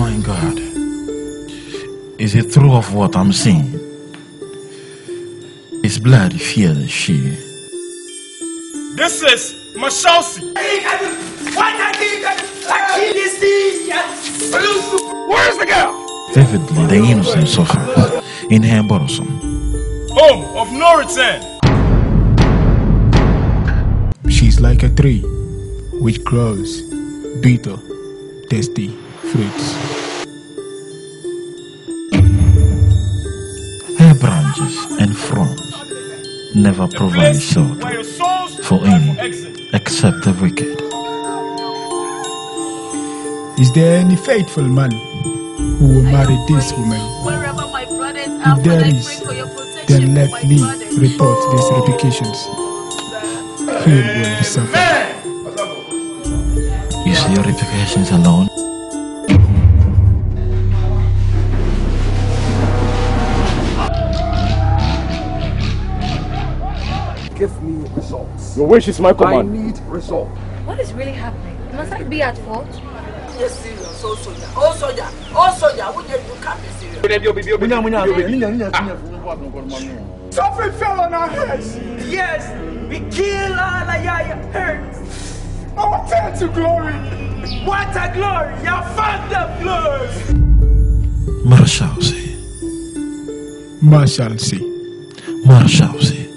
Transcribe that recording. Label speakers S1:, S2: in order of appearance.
S1: my God. Is it true of what I'm seeing? Is blood fear the she?
S2: This is Marshalsea. Where's the girl?
S1: Vividly, the innocence of her in her bosom.
S2: Home of no return.
S3: She's like a tree which grows bitter, tasty fruits.
S1: Her branches and fronds never provide shelter
S2: where your souls
S1: for any except the wicked.
S3: Is there any faithful man who will marry this woman?
S4: Wherever my brothers
S3: If there is,
S4: pray for your protection
S3: then let me report these replications. He will suffer.
S1: You see your replications alone?
S5: Give me results.
S2: Your wish is my command.
S5: I need results.
S6: What is really happening? Must I be at fault?
S7: Yes, serious. Oh, soldier. Oh, soldier. Oh, soldier. Who did you come to serious?
S2: Something fell on our heads.
S7: Yes, we kill all of your hurt.
S2: Our turn to glory.
S7: What a glory! You found the glory.
S1: Marshalsea.
S3: Marshalsea.
S1: Marshalsea.